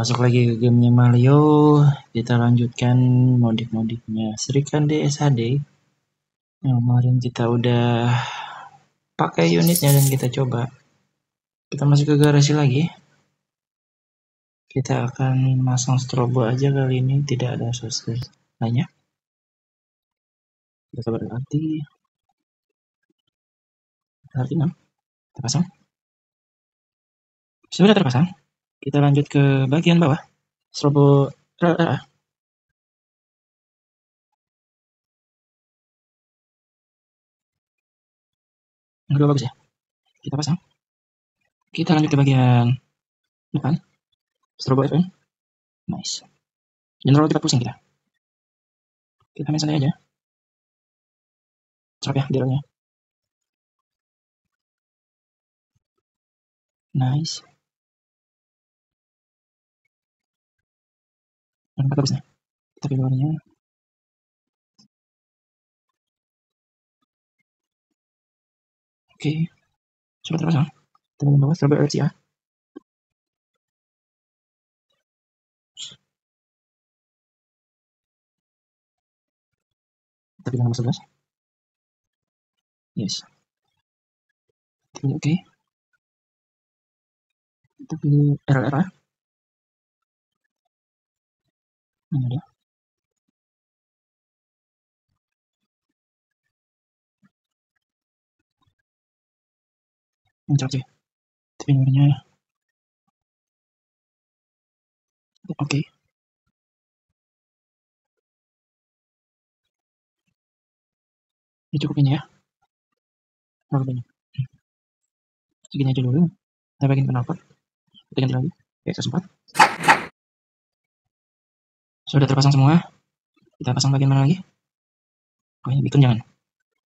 masuk lagi ke gamenya Mario. Kita lanjutkan modik-modiknya. Serikan DSHD. Yang kemarin kita udah pakai unitnya dan kita coba. Kita masuk ke garasi lagi. Kita akan masang strobo aja kali ini, tidak ada sosial lainnya. Kita coba arti. Arti 6. Terpasang. Sudah terpasang. Kita lanjut ke bagian bawah. Strobo. Yang kedua bagus ya. Kita pasang. Kita lanjut ke bagian depan. Strobo FN. Nice. Terlalu cepat pusing kita. Kita main santai aja. Serap ya dirolnya. Nice. Yang bagus nih. Kita pilih warnanya. Oke. Sudah terpasang. Kita pilih bawah Strawberry ya. Kita pilih nomor 11. Yes. Kita oke. Okay. Kita pilih RLR. Sih. Tapi nomornya Oke. Okay. Ini cukup ini ya. Cukup ini. Segini aja dulu. Kita bagian knalpot. Kita ganti lagi. Ya, sempat. Sudah terpasang semua. Kita pasang bagian mana lagi? Oh ini beacon jangan.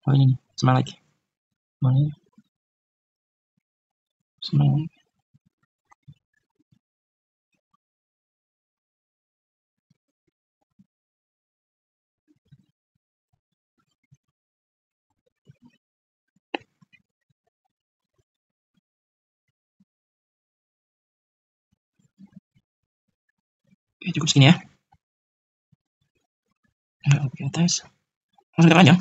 Oh ini smile lagi. Mana? Smile lagi. Oke, cukup segini ya. Ke atas. Langsung kita panjang.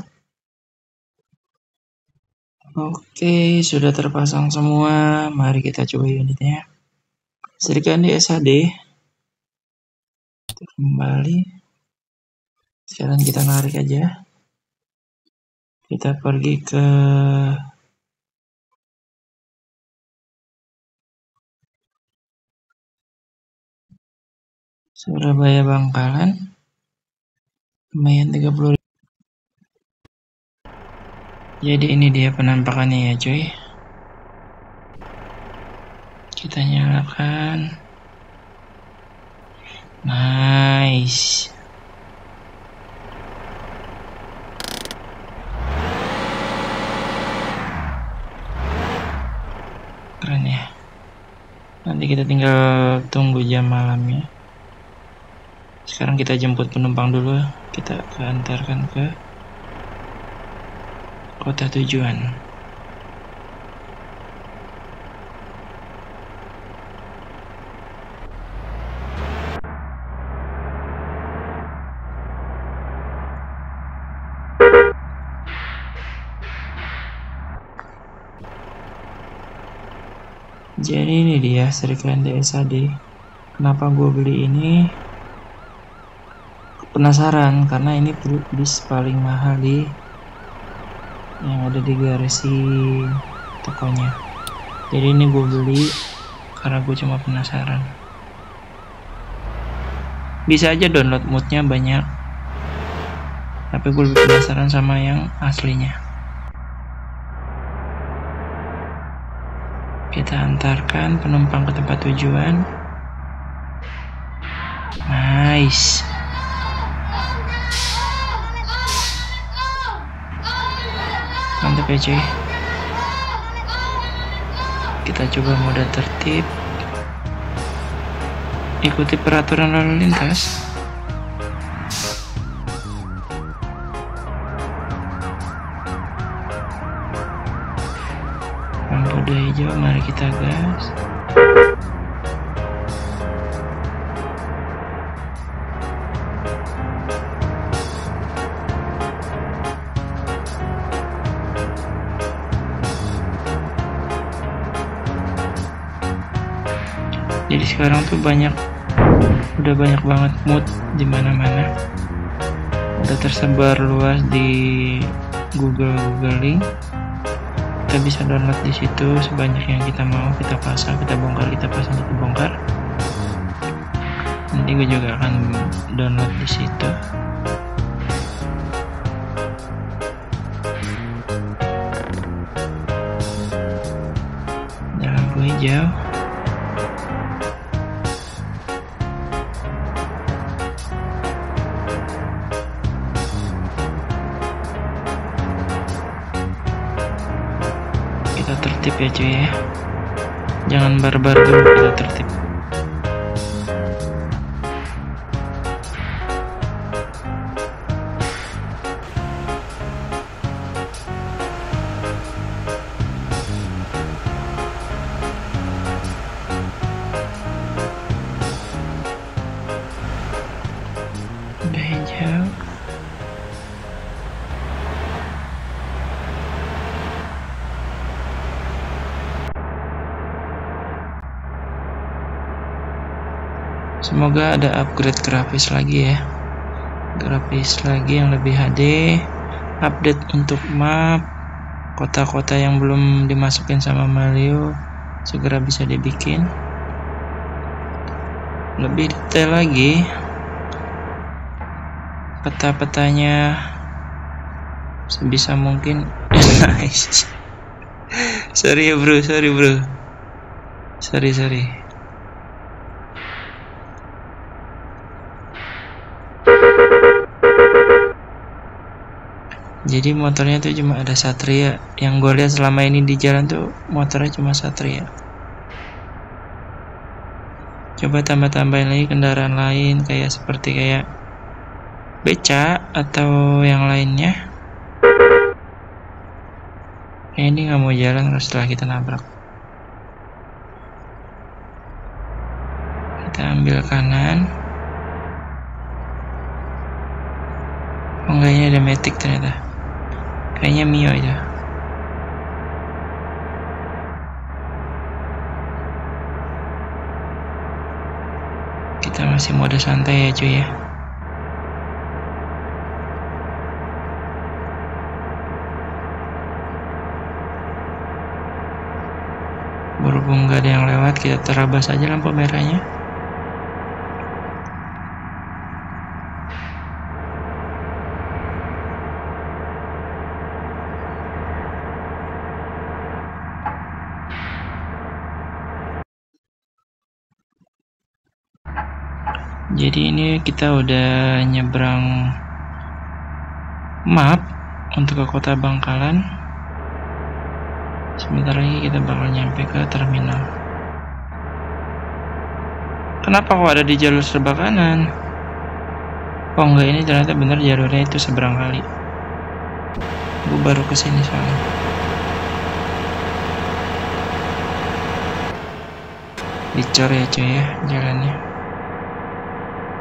Oke, sudah terpasang semua. Mari kita coba unitnya. Serikan di SHD. Kembali. Sekarang kita narik aja. Kita pergi ke Surabaya Bangkalan lumayan 30 jadi ini dia penampakannya ya cuy. Kita nyalakan. Nice. Keren ya. Nanti kita tinggal tunggu jam malamnya sekarang kita jemput penumpang dulu. Kita antarkan ke kota tujuan. Jadi ini dia seriklan DSAD kenapa gue beli ini penasaran karena ini bis paling mahal di yang ada di garasi tokonya. Jadi ini gue beli karena gue cuma penasaran. Bisa aja download moodnya banyak tapi gue lebih penasaran sama yang aslinya. Kita antarkan penumpang ke tempat tujuan. Nice ya cuy. Kita coba mode tertib. Ikuti peraturan lalu lintas. Lampu udah hijau mari kita gas sekarang tuh banyak udah banyak banget mood di mana-mana. Udah tersebar luas di Google Google Link kita bisa download di situ sebanyak yang kita mau kita pasang kita bongkar kita pasang kita bongkar. Nanti gue juga akan download di situ. Lampu hijau ya cuy ya. Jangan barbar dulu kita tertib Semoga ada upgrade grafis lagi ya. Grafis lagi yang lebih HD, update untuk map, kota-kota yang belum dimasukin sama Mario segera bisa dibikin. Lebih detail lagi. Peta-petanya sebisa mungkin nice. sorry ya bro, sorry bro. Sorry, sorry. Jadi motornya tuh cuma ada Satria. Yang gue lihat selama ini di jalan tuh motornya cuma Satria. Coba tambah-tambahin lagi kendaraan lain kayak seperti kayak beca atau yang lainnya. Kayak ini nggak mau jalan setelah kita nabrak. Kita ambil kanan. Oh enggak ini ada Matic ternyata kayaknya Mio aja. Kita masih mode santai ya cuy ya. Berhubung gak ada yang lewat kita terabas aja lampu merahnya jadi ini kita udah nyebrang map untuk ke kota Bangkalan. Sebentar lagi kita bakal nyampe ke terminal. Kenapa kok ada di jalur sebelah kanan? Oh enggak ini? Ternyata bener jalurnya itu seberang kali. Gue baru ke sini soalnya. Dicor ya cuy ya jalannya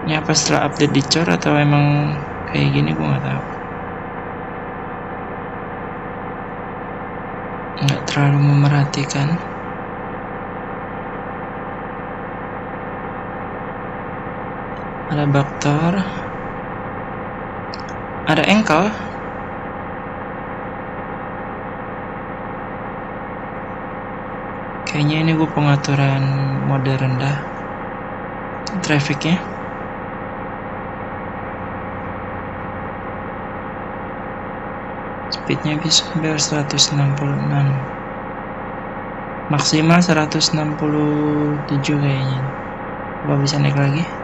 ini apa setelah update dicor atau emang kayak gini gue nggak tahu. Nggak terlalu memerhatikan. Ada baktor. Ada engkel kayaknya ini gue pengaturan mode rendah trafficnya speednya bisa sampai 166 maksimal 167 kayaknya. Apa bisa naik lagi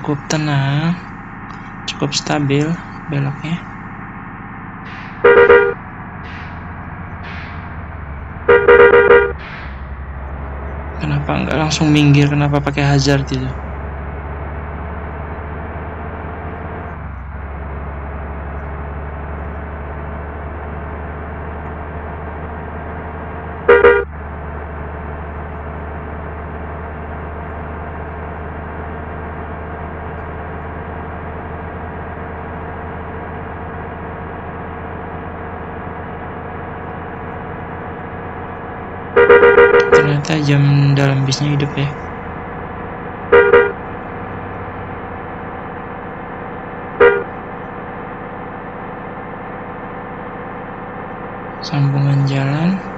cukup tenang cukup stabil beloknya kenapa nggak langsung minggir? Kenapa pakai hazard itu ternyata jam dalam bisnya hidup ya. Sambungan jalan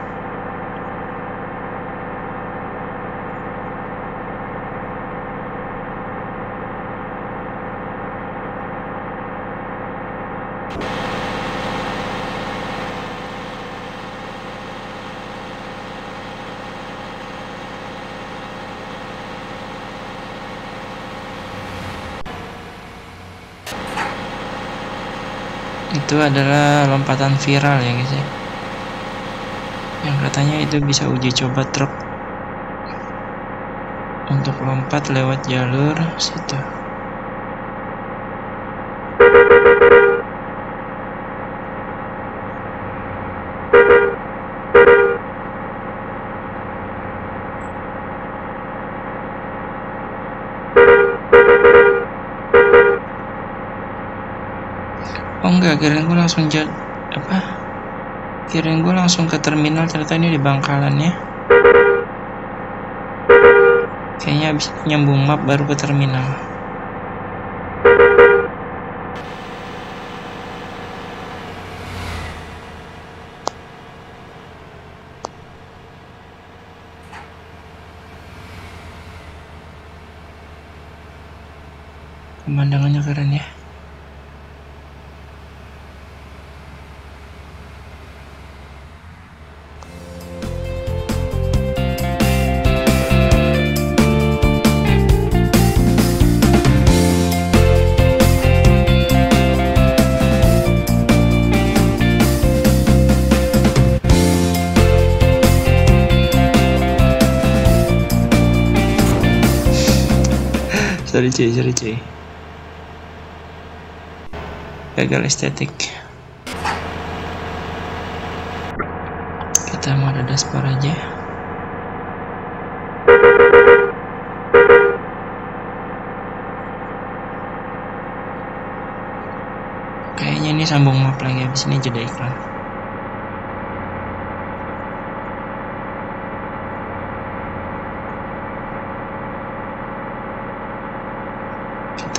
itu adalah lompatan viral ya guys ya. Yang katanya itu bisa uji coba truk untuk lompat lewat jalur situ oh enggak kirain gue langsung jad apa? Kirain gue langsung ke terminal ternyata ini di Bangkalan ya. Kayaknya habis nyambung map baru ke terminal. Pemandangannya keren ya sorry cuy sorry cuy. Gagal estetik. Kita mau ada dashboard aja. Kayaknya ini sambung map lagi habis ini jeda iklan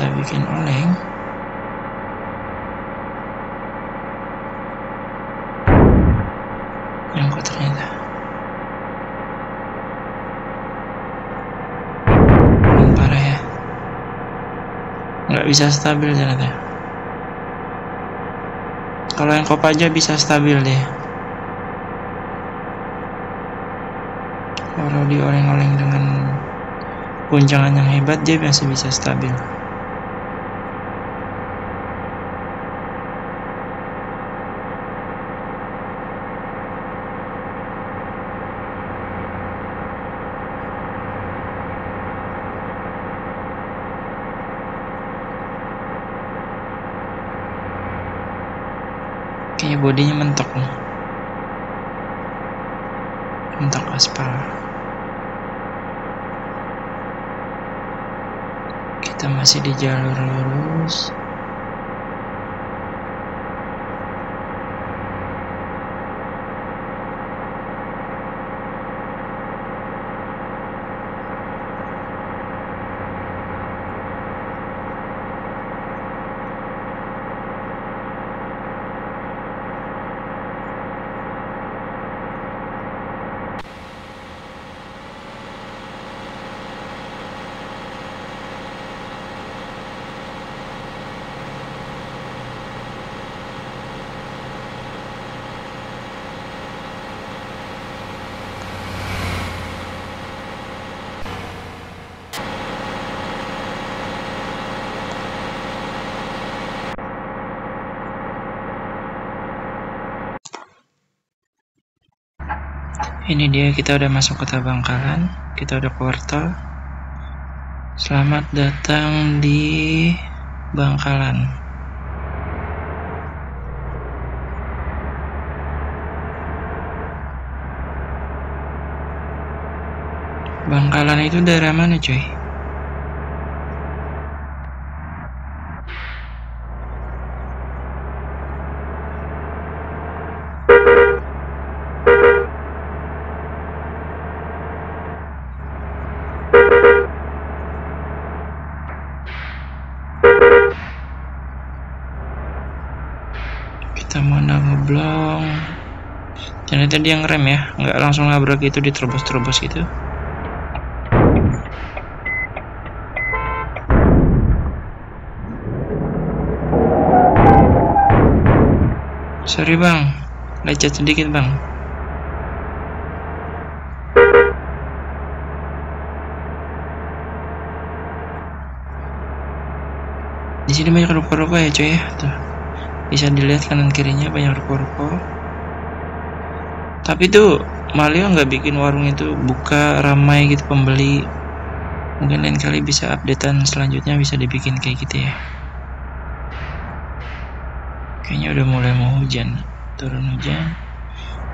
kita bikin oleng. Nyangkut ternyata parah ya. Nggak bisa stabil ternyata. Kalau yang aja bisa stabil deh. Kalau di oleng-oleng dengan guncangan yang hebat dia masih bisa stabil bodinya mentok nih. Mentok aspal. Kita masih di jalur lurus ini dia kita udah masuk kota Bangkalan kita udah keluar tol selamat datang di Bangkalan Bangkalan itu daerah mana cuy kita mau ngeblong ternyata dia ngerem ya. Nggak langsung nabrak itu diterobos-terobos gitu. Sorry bang. Lecet sedikit bang. Di sini banyak ruko-ruko ya coy ya. Tuh. Bisa dilihat kanan kirinya banyak ruko-ruko tapi tuh Malio nggak bikin warung itu buka ramai gitu pembeli. Mungkin lain kali bisa updatean selanjutnya bisa dibikin kayak gitu ya. Kayaknya udah mulai mau hujan. Turun hujan.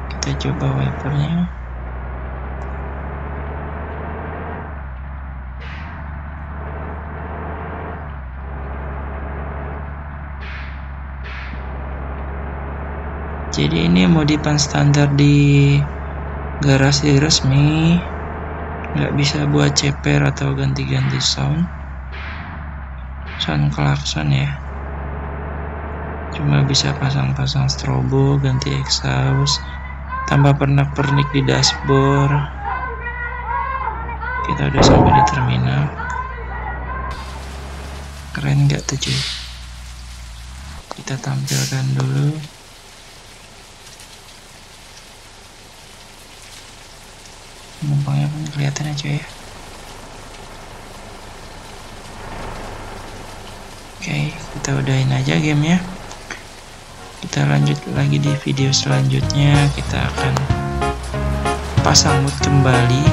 Kita coba wipernya jadi ini modifan standar di garasi resmi. Nggak bisa buat ceper atau ganti-ganti sound. Sound klakson ya. Cuma bisa pasang-pasang strobo ganti exhaust tambah pernak-pernik di dashboard. Kita udah sampai di terminal. Keren nggak tuh cuy? Kita tampilkan dulu penumpangnya pun kelihatan aja ya. Oke kita udahin aja gamenya. Kita lanjut lagi di video selanjutnya. Kita akan pasang mood kembali